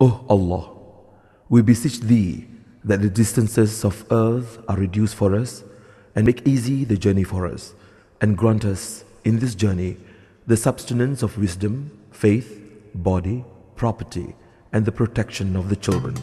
O Allah, we beseech Thee that the distances of earth are reduced for us and make easy the journey for us, and grant us in this journey the substance of wisdom, faith, body, property, and the protection of the children.